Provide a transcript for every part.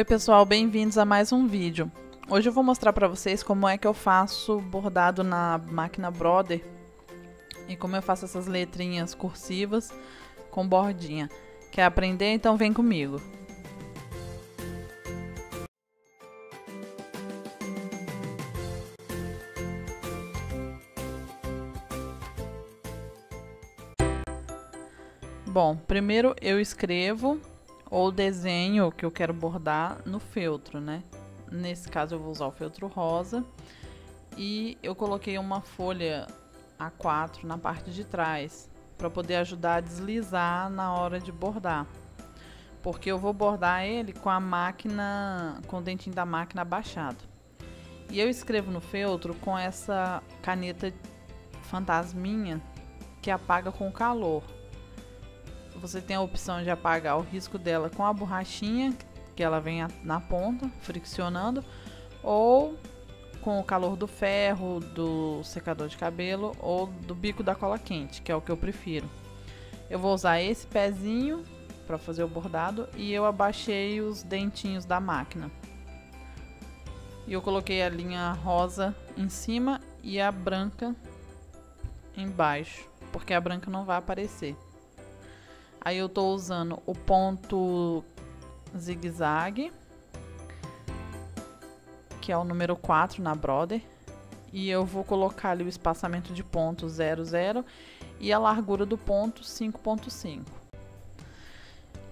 Oi pessoal, bem-vindos a mais um vídeo. Hoje eu vou mostrar para vocês como é que eu faço bordado na máquina Brother e como eu faço essas letrinhas cursivas com bordinha. Quer aprender? Então vem comigo. Bom, primeiro eu escrevo ou desenho que eu quero bordar no feltro, né? Nesse caso eu vou usar o feltro rosa e eu coloquei uma folha A4 na parte de trás para poder ajudar a deslizar na hora de bordar. Porque eu vou bordar ele com a máquina, com o dentinho da máquina abaixado. E eu escrevo no feltro com essa caneta fantasminha que apaga com calor você tem a opção de apagar o risco dela com a borrachinha, que ela vem na ponta, friccionando, ou com o calor do ferro, do secador de cabelo ou do bico da cola quente, que é o que eu prefiro. Eu vou usar esse pezinho para fazer o bordado e eu abaixei os dentinhos da máquina. E eu coloquei a linha rosa em cima e a branca embaixo, porque a branca não vai aparecer. Aí eu tô usando o ponto zigue-zague, que é o número 4 na Brother. E eu vou colocar ali o espaçamento de ponto 00 e a largura do ponto 5.5.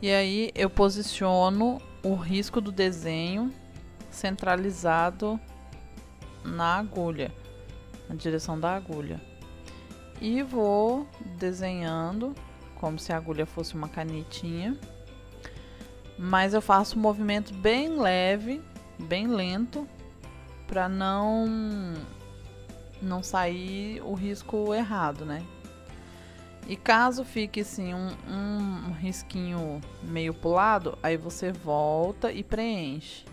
E aí eu posiciono o risco do desenho centralizado na agulha, na direção da agulha. E vou desenhando como se a agulha fosse uma canetinha. Mas eu faço um movimento bem leve, bem lento, para não não sair o risco errado, né? E caso fique assim um, um risquinho meio pulado, aí você volta e preenche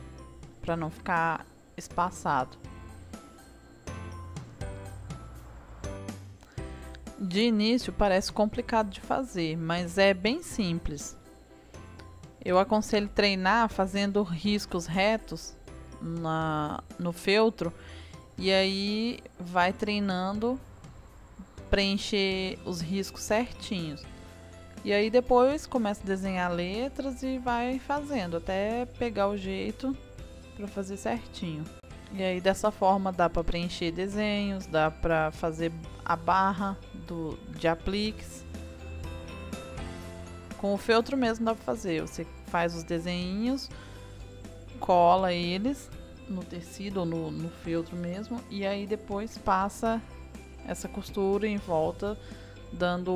para não ficar espaçado. De início parece complicado de fazer, mas é bem simples. Eu aconselho treinar fazendo riscos retos na, no feltro e aí vai treinando preencher os riscos certinhos. E aí depois começa a desenhar letras e vai fazendo até pegar o jeito para fazer certinho. E aí dessa forma dá para preencher desenhos, dá para fazer a barra do, de apliques. Com o feltro mesmo dá para fazer. Você faz os desenhos, cola eles no tecido ou no, no feltro mesmo e aí depois passa essa costura em volta, dando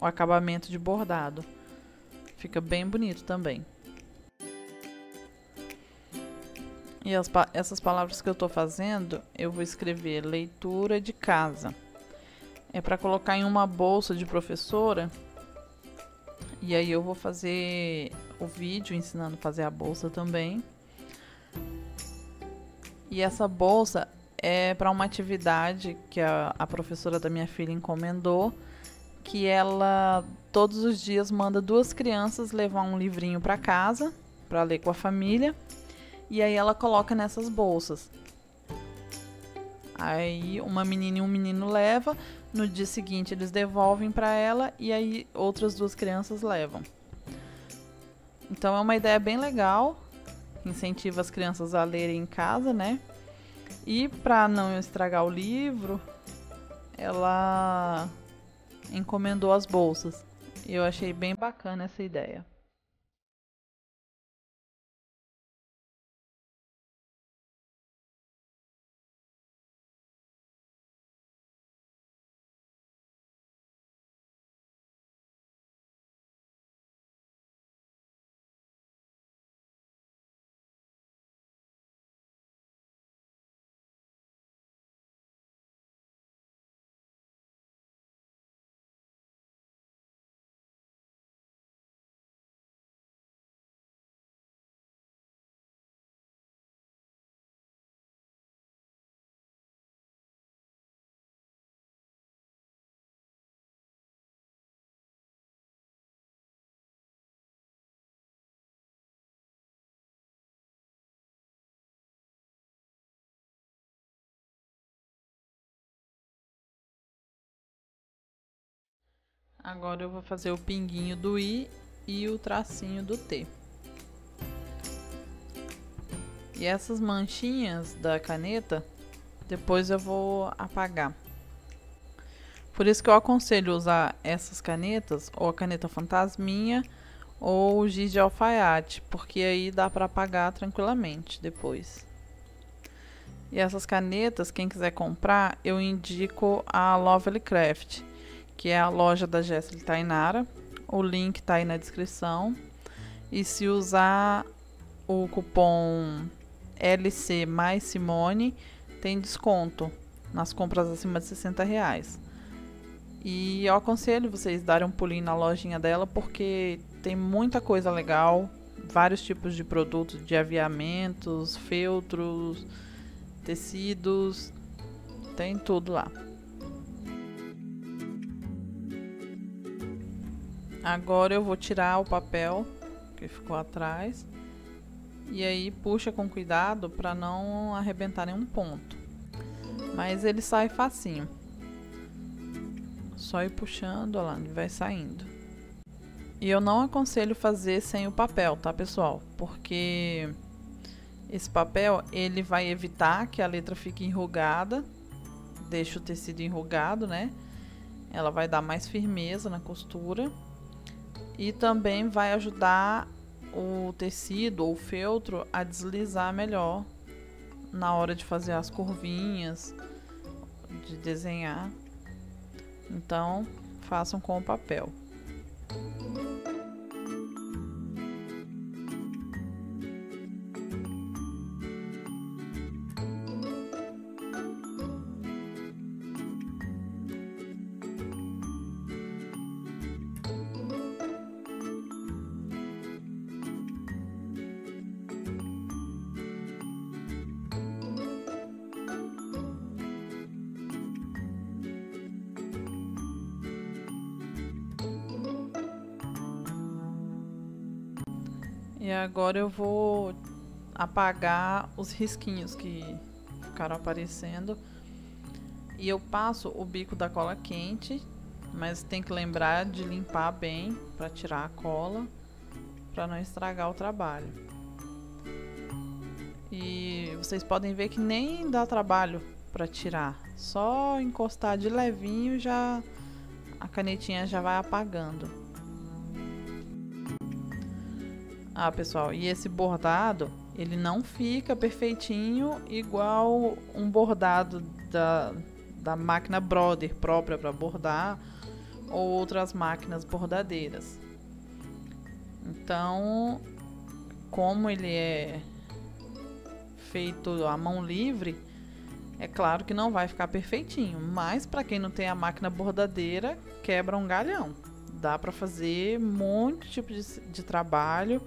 o acabamento de bordado. Fica bem bonito também. E as, essas palavras que eu estou fazendo, eu vou escrever leitura de casa. É para colocar em uma bolsa de professora. E aí eu vou fazer o vídeo ensinando a fazer a bolsa também. E essa bolsa é para uma atividade que a, a professora da minha filha encomendou, que ela todos os dias manda duas crianças levar um livrinho para casa para ler com a família e aí ela coloca nessas bolsas. Aí uma menina e um menino leva, no dia seguinte eles devolvem para ela e aí outras duas crianças levam. Então é uma ideia bem legal, incentiva as crianças a lerem em casa, né? E para não estragar o livro, ela encomendou as bolsas. Eu achei bem bacana essa ideia. Agora eu vou fazer o pinguinho do I e o tracinho do T. E essas manchinhas da caneta, depois eu vou apagar. Por isso que eu aconselho usar essas canetas, ou a caneta fantasminha, ou o giz de alfaiate, porque aí dá para apagar tranquilamente depois. E essas canetas, quem quiser comprar, eu indico a Lovely Craft, que é a loja da Jéssica Tainara. O link está aí na descrição. E se usar o cupom LC mais Simone, tem desconto nas compras acima de 60 reais. E eu aconselho vocês darem um pulinho na lojinha dela porque tem muita coisa legal, vários tipos de produtos de aviamentos, feltros, tecidos, tem tudo lá. Agora eu vou tirar o papel que ficou atrás e aí puxa com cuidado para não arrebentar nenhum ponto. Mas ele sai facinho. Só ir puxando, olha lá, ele vai saindo. E eu não aconselho fazer sem o papel, tá, pessoal? Porque esse papel, ele vai evitar que a letra fique enrugada. Deixa o tecido enrugado, né? Ela vai dar mais firmeza na costura. E também vai ajudar o tecido ou feltro a deslizar melhor na hora de fazer as curvinhas, de desenhar. Então, façam com o papel. E agora eu vou apagar os risquinhos que ficaram aparecendo. E eu passo o bico da cola quente, mas tem que lembrar de limpar bem para tirar a cola, para não estragar o trabalho. E vocês podem ver que nem dá trabalho para tirar, só encostar de levinho já a canetinha já vai apagando. Ah, pessoal, e esse bordado, ele não fica perfeitinho igual um bordado da, da máquina Brother própria para bordar ou outras máquinas bordadeiras. Então, como ele é feito à mão livre, é claro que não vai ficar perfeitinho, mas para quem não tem a máquina bordadeira, quebra um galhão. Dá para fazer muito tipo de, de trabalho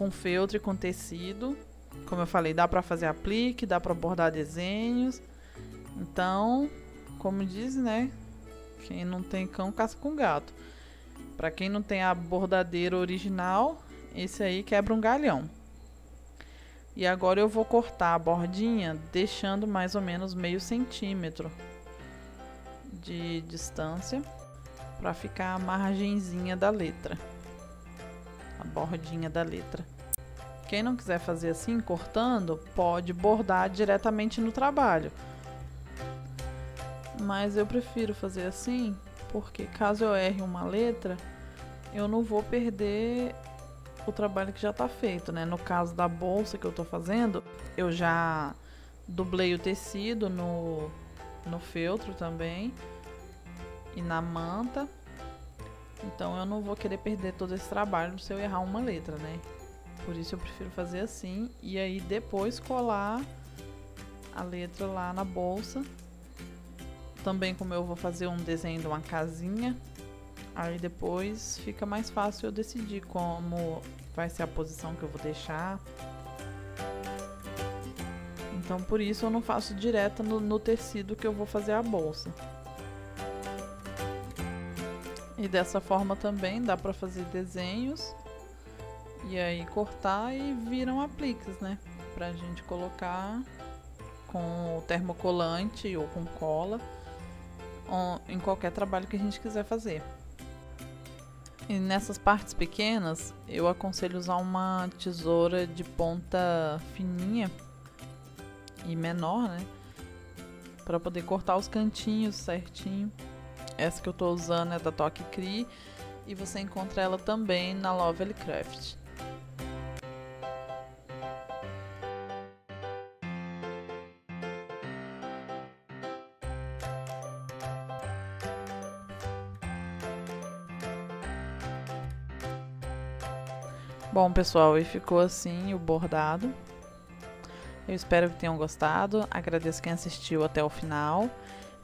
com feltro e com tecido. Como eu falei, dá para fazer aplique, dá para bordar desenhos. Então, como diz, né? Quem não tem cão caça com gato. Para quem não tem a bordadeira original, esse aí quebra um galhão. E agora eu vou cortar a bordinha deixando mais ou menos meio centímetro de distância para ficar a margenzinha da letra a bordinha da letra. Quem não quiser fazer assim, cortando, pode bordar diretamente no trabalho. Mas eu prefiro fazer assim, porque caso eu erre uma letra, eu não vou perder o trabalho que já está feito, né? No caso da bolsa que eu estou fazendo, eu já dublei o tecido no, no feltro também e na manta. Então eu não vou querer perder todo esse trabalho se eu errar uma letra, né? Por isso eu prefiro fazer assim e aí depois colar a letra lá na bolsa. Também como eu vou fazer um desenho de uma casinha, aí depois fica mais fácil eu decidir como vai ser a posição que eu vou deixar. Então por isso eu não faço direto no, no tecido que eu vou fazer a bolsa. E dessa forma também dá para fazer desenhos e aí cortar e viram apliques, né? Pra gente colocar com termocolante ou com cola em qualquer trabalho que a gente quiser fazer. E nessas partes pequenas, eu aconselho usar uma tesoura de ponta fininha e menor, né? Para poder cortar os cantinhos certinho. Essa que eu tô usando é da Toque Cri e você encontra ela também na Lovely Craft. Bom, pessoal, e ficou assim o bordado. Eu espero que tenham gostado. Agradeço quem assistiu até o final.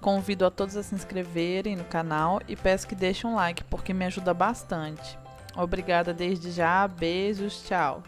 Convido a todos a se inscreverem no canal e peço que deixem um like porque me ajuda bastante. Obrigada desde já. Beijos, tchau.